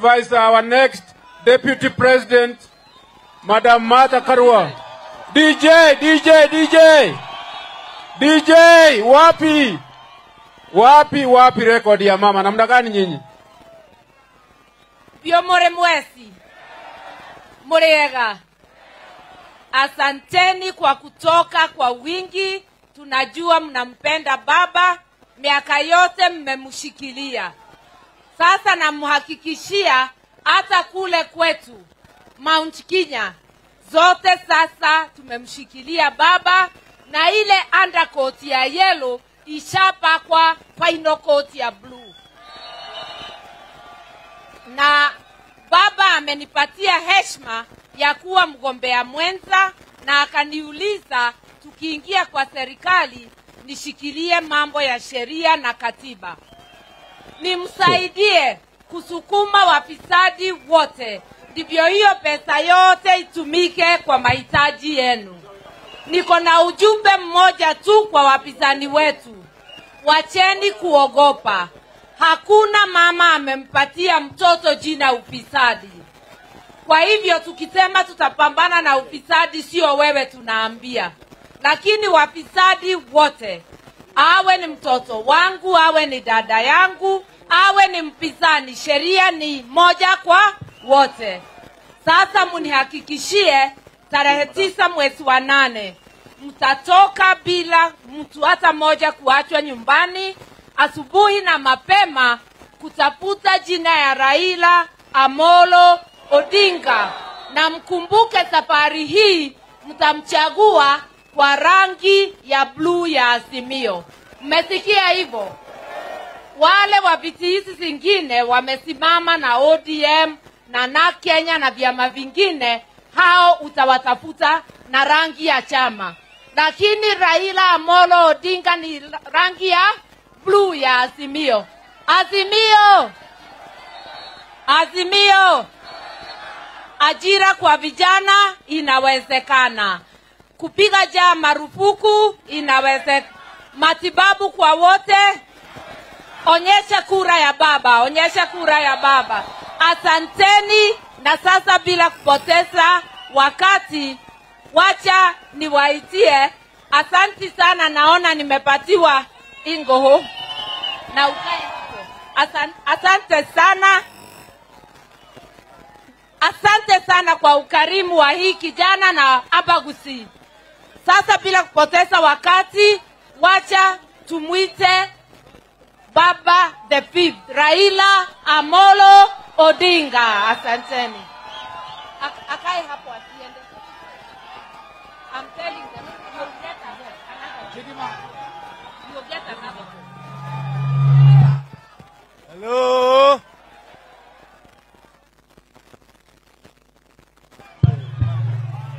Vice our next Deputy President, Madam Martha Karua. DJ, DJ, DJ. DJ, wapi? Wapi, wapi rekodi ya mama? Namna gani nyinyi? Pio more mwesi. Muriega. Asanteni kwa kutoka kwa wingi. Tunajua mnampenda baba, miaka yote mmemshikilia. Sasa namhakikishia hata kule kwetu Mount Kenya zote sasa tumemshikilia baba, na ile undercoat ya yellow ishapakwa final coat ya blue. Na baba amenipatia heshima ya kuwa mgombea mwenza na akaniuliza tukiingia kwa serikali nishikilie mambo ya sheria na katiba nimsaidie kusukuma wafisadi wote. Ndivyo hiyo pesa yote itumike kwa mahitaji yenu. Niko na ujumbe mmoja tu kwa wapinzani wetu. Wacheni kuogopa. Hakuna mama amempatia mtoto jina ufisadi. Kwa hivyo tukisema tutapambana na ufisadi sio wewe tunaambia. Lakini wafisadi wote awe ni mtoto wangu awe ni dada yangu awe ni mpinzani sheria ni moja kwa wote. Sasa munihakikishie tarehe tisa mwezi wa nane mtatoka bila mtu hata moja kuachwa nyumbani. Asubuhi na mapema kutafuta jina ya raila amolo odinga. Na mkumbuke safari hii mtamchagua kwa rangi ya bluu ya azimio. Mmesikia hivyo? Wale wa viti hizi zingine wamesimama na odm na na kenya na vyama vingine hao utawatafuta na rangi ya chama. Lakini raila amolo odinga ni rangi ya bluu ya azimio. Azimio! Azimio! Ajira kwa vijana inawezekana kupiga jaa marufuku inaweze matibabu kwa wote. Onyesha kura ya baba onyesha kura ya baba. Asanteni na sasa bila kupoteza wakati wacha niwaitie. Asanti sana naona nimepatiwa ingoho na ukae asante sana. Asante sana kwa ukarimu wa hii kijana na abagusi sasa bila kupoteza wakati wacha tumwite baba the fifth raila amolo odinga asanteni akae hapo asiende I'm telling them, you'll get another. You'll get another. Hello.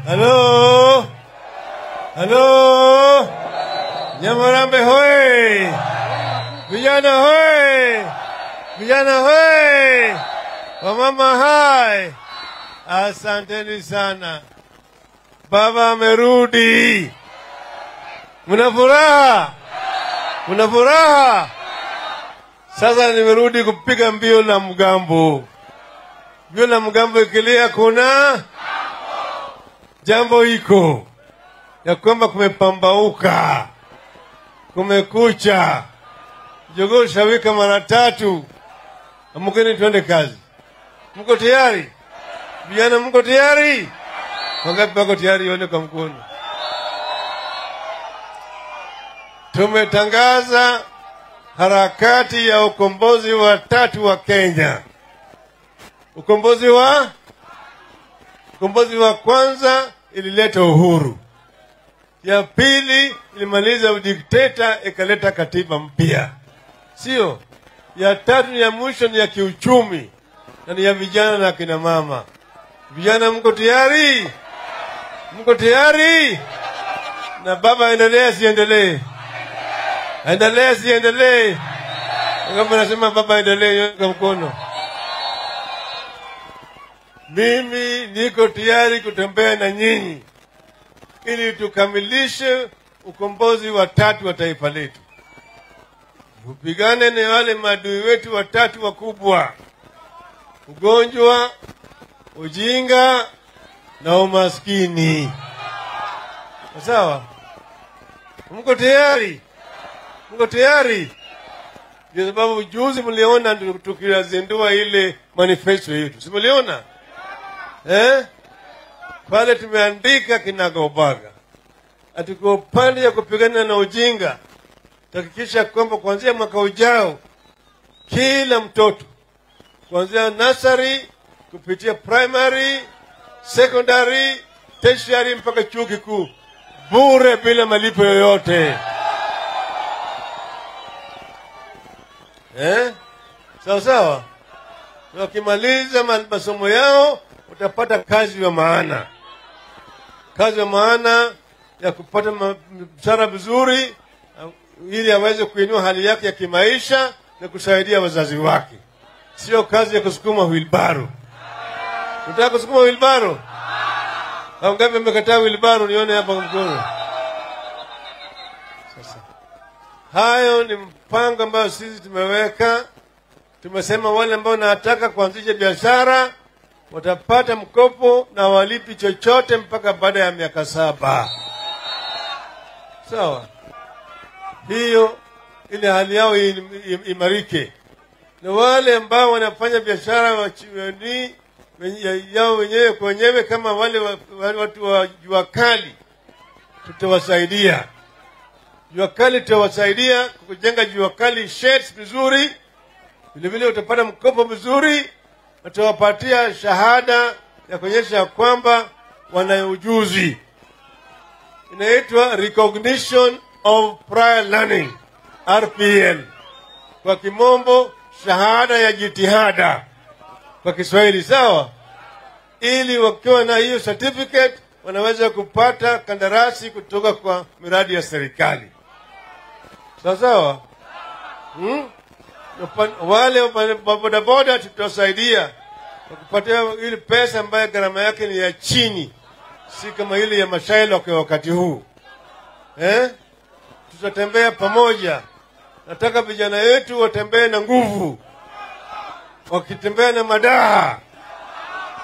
Hello. Hello. Nyamarambe hoye. Vijana hoye. Vijana hoye. Wamama hai. Asanteni sana. Baba amerudi. Mna furaha? Mna furaha? Sasa nimerudi kupiga mbio na mgambo. Mbio na mgambo ikilia, kuna jambo iko ya kwamba kumepambauka, kumekucha, jogoo shawika mara tatu. Amkeni twende kazi. Mko tayari vijana? Mko tayari? Wangapi wako tayari? Ione kwa mkono. Tumetangaza harakati ya ukombozi wa tatu wa Kenya. Ukombozi wa ukombozi wa kwanza ilileta uhuru, ya pili ilimaliza udikteta ikaleta katiba mpya, sio? Ya tatu ya mwisho ni ya kiuchumi na ni ya vijana na kina mama. Vijana, mko tayari? Mko tayari? Na baba aendelee asiendelee? Aendelee asiendelee? Kama nasema baba aendelee, kwa mkono. Mimi niko tayari kutembea na nyinyi ili tukamilishe ukombozi wa tatu wa taifa letu. Tupigane na wale maadui wetu watatu wakubwa: ugonjwa, ujinga na umaskini. Sawa? Mko tayari? Mko tayari? Ndio sababu juzi mliona ndio tukiazindua ile manifesto yetu, si mliona eh? Pale tumeandika kinagobaga ati kwa upande ya kupigana na ujinga, tahakikisha kwamba kuanzia mwaka ujao kila mtoto kuanzia nursery kupitia primary, secondary, tertiary mpaka chuo kikuu bure bila malipo yoyote eh? Sawa sawa. Wakimaliza masomo yao utapata kazi ya maana, kazi ya maana ya kupata mshahara vizuri, ili aweze kuinua hali yake ya kimaisha na kusaidia wazazi wake, sio kazi ya kusukuma wilbaro. Unataka kusukuma wilbaro? Au ngapi wilbaro? Nione hapa mkono. Sasa hayo ni mpango ambayo sisi tumeweka. Tumesema wale ambao wanataka kuanzisha biashara watapata mkopo na walipi chochote mpaka baada ya miaka saba. Sawa, hiyo ili hali yao im- im- imarike, na wale ambao wanafanya biashara ni yao wenyewe kwa wenyewe kama wale wale watu wa jua kali, tutawasaidia jua kali, tutawasaidia kujenga jua kali sheds vizuri. Vilevile utapata mkopo mzuri, na tutawapatia shahada ya kuonyesha kwamba wana ujuzi, inaitwa recognition of prior learning RPL kwa kimombo, shahada ya jitihada kwa Kiswahili, sawa? Ili wakiwa na hiyo certificate wanaweza kupata kandarasi kutoka kwa miradi ya serikali, sawa sawa. Hmm? Wale wa bodaboda tutawasaidia kupatia ile pesa ambayo gharama yake ni ya chini, si kama ile ya mashailo kwa wakati huu eh? Tutatembea pamoja. Nataka vijana wetu watembee na nguvu, wakitembea na madaha,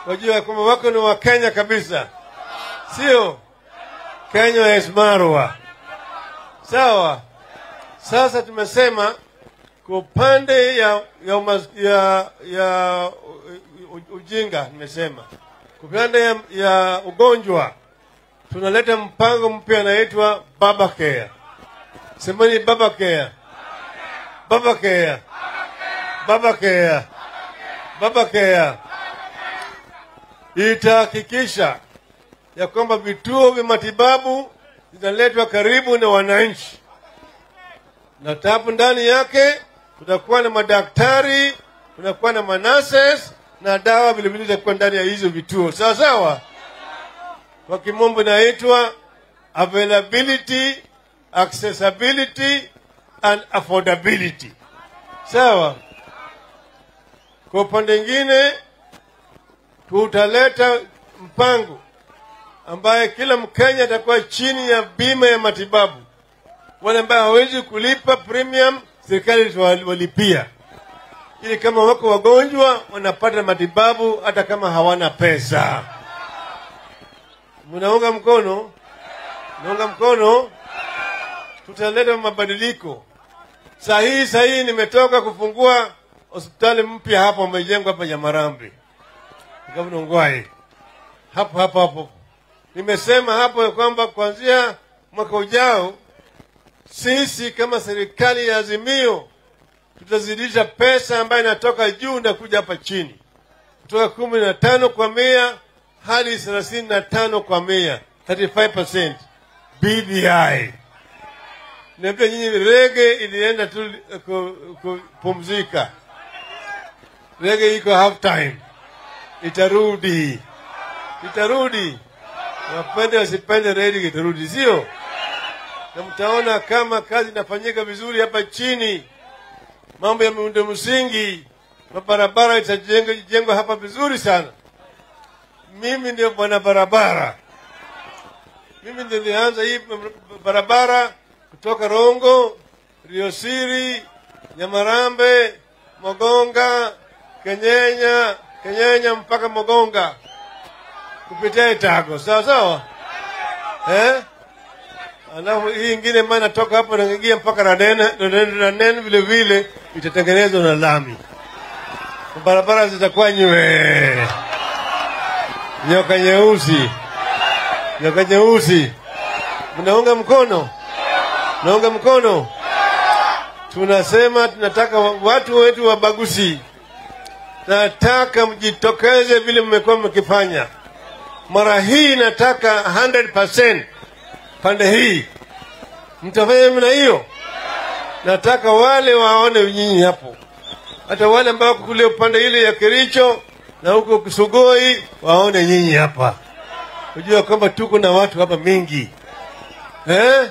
wajua ya kwamba wako ni Wakenya kabisa, sio Kenya ya Esmarwa. Sawa. Sasa tumesema kwa upande ya ya, ya, ya ujinga, nimesema. Kwa upande ya, ya ugonjwa tunaleta mpango mpya anaitwa Baba Care. Semeni Baba Care, Baba Care, Baba Care, Baba Care. Itahakikisha ya kwamba vituo vya matibabu vinaletwa karibu na wananchi, na tapu ndani yake kutakuwa na madaktari, tunakuwa na manases na dawa vilevile zitakuwa ndani ya hizo vituo, sawa sawa kwa kimombo inaitwa availability, accessibility and affordability. Sawa. Kwa upande mwingine, tutaleta mpango ambaye kila Mkenya atakuwa chini ya bima ya matibabu. Wale ambao hawezi kulipa premium, serikali walipia ili kama wako wagonjwa wanapata matibabu hata kama hawana pesa. Mnaunga mkono? Naunga mkono. Tutaleta mabadiliko. sahihi sahihi nimetoka kufungua hospitali mpya hapa, umejengwa hapa Nyamarambi, Gavana hapo hapo hapo. Nimesema hapo kwamba kuanzia mwaka ujao sisi kama serikali ya Azimio tutazidisha pesa ambayo inatoka juu na kuja hapa chini kutoka kumi na tano kwa mia hadi thelathini na tano kwa mia 35% BBI. Niambia nyinyi, rege ilienda tu ku- kupumzika, rege iko half time, itarudi, itarudi. Wapende wasipende, rege itarudi, sio? Na mtaona kama kazi inafanyika vizuri hapa chini, mambo ya miundo msingi, mabarabara itajengwa jengwa hapa vizuri sana. Mimi ndio bwana barabara, mimi ndio nilianza hii barabara kutoka Rongo, Riosiri, Nyamarambe, Mogonga, Kenyenya, Kenyenya mpaka Mogonga kupitia Itago, sawa sawa eh? Alafu hii ingine maana natoka hapo naingia mpaka nanen vile vile itatengenezwa na lami, barabara zitakuwa nywe nyoka nyeusi, nyoka nyeusi. Mnaunga mkono? Mnaunga mkono? Tunasema tunataka watu wetu wa Bagusi, nataka mjitokeze vile mmekuwa mkifanya. Mara hii nataka 100% pande hii, mtafanya namna hiyo. Nataka wale waone nyinyi hapo, hata wale ambao kule upande ile ya Kericho na huko Kisugoi waone nyinyi hapa, kujua kwamba tuko na watu hapa mingi eh?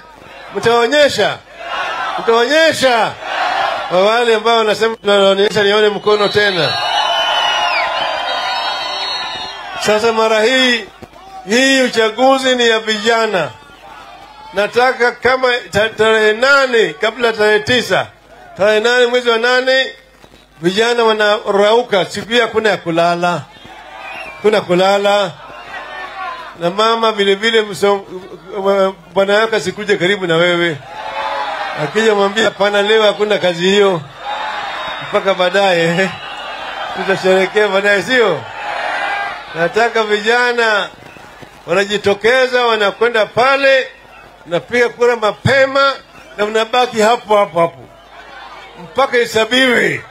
Mtaonyesha, mtaonyesha kwa wale ambao wanasema tunaonyesha, nione mkono tena. Sasa mara hii hii uchaguzi ni ya vijana. Nataka kama tarehe nane kabla tarehe tisa, tarehe nane mwezi wa nane, vijana wanarauka, siku hii hakuna ya kulala, kuna kulala. Na mama vilevile bwana yako asikuje karibu na wewe, akija mwambia hapana, leo hakuna kazi hiyo, mpaka baadaye. Tutasherekea baadaye, sio? Nataka vijana wanajitokeza, wanakwenda pale, napiga kura mapema na mnabaki hapo hapo hapo mpaka isabiwe.